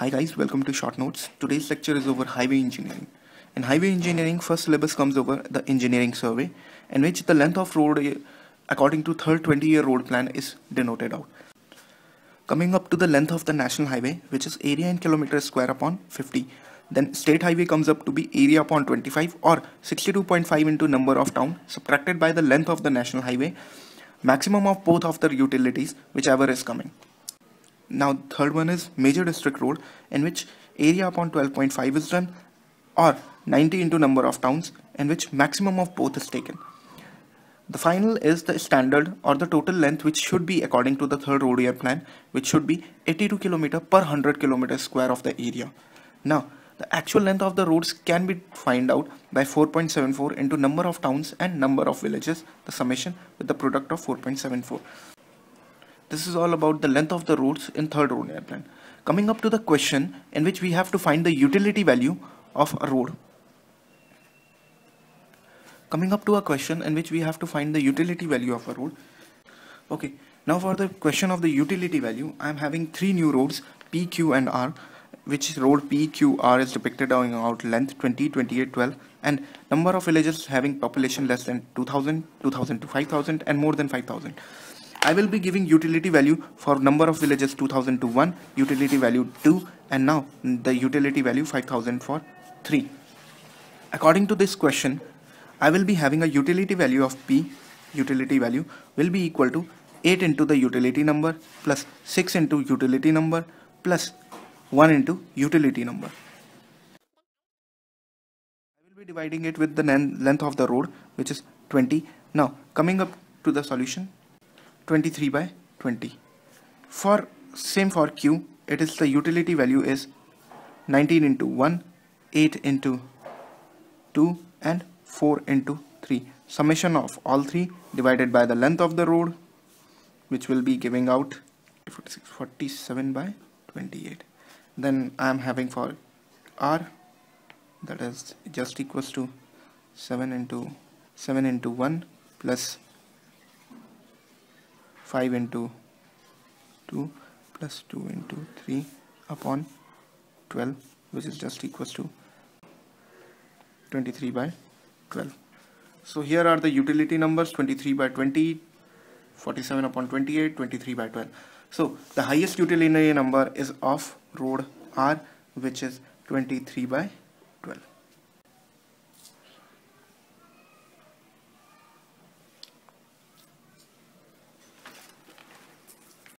Hi guys, welcome to Short Notes. Today's lecture is over highway engineering. In highway engineering, first syllabus comes over the engineering survey, in which the length of road according to third 20-year road plan is denoted out. Coming up to the length of the national highway, which is area in kilometers square upon 50. Then state highway comes up to be area upon 25 or 62.5 into number of town subtracted by the length of the national highway, maximum of both of the utilities, whichever is coming. Now third one is major district road in which area upon 12.5 is done or 90 into number of towns in which maximum of both is taken. The final is the standard or the total length which should be according to the third road year plan which should be 82 km per 100 km square of the area. Now the actual length of the roads can be find out by 4.74 into number of towns and number of villages the summation with the product of 4.74. This is all about the length of the roads in third road airplane. Coming up to the question in which we have to find the utility value of a road. Coming up to a question in which we have to find the utility value of a road. Okay, now for the question of the utility value, I am having three new roads P, Q and R which road P, Q, R is depicted on out length 20, 28, 12 and number of villages having population less than 2000, 2000 to 5000 and more than 5000. I will be giving utility value for number of villages 2000 to 1, utility value 2 and now the utility value 5000 for 3. According to this question, I will be having a utility value of P, utility value will be equal to 8 into the utility number plus 6 into utility number plus 1 into utility number. I will be dividing it with the length of the road which is 20. Now coming up to the solution 23 by 20 for same for q it is the utility value is 19 into 1 8 into 2 and 4 into 3 summation of all three divided by the length of the road which will be giving out 46, 47 by 28 then I am having for r that is just equals to 7 into 7 into 1 plus 5 into 2 plus 2 into 3 upon 12 which is just equals to 23 by 12 so here are the utility numbers 23 by 20 47 upon 28 23 by 12 so the highest utility number is of road R which is 23 by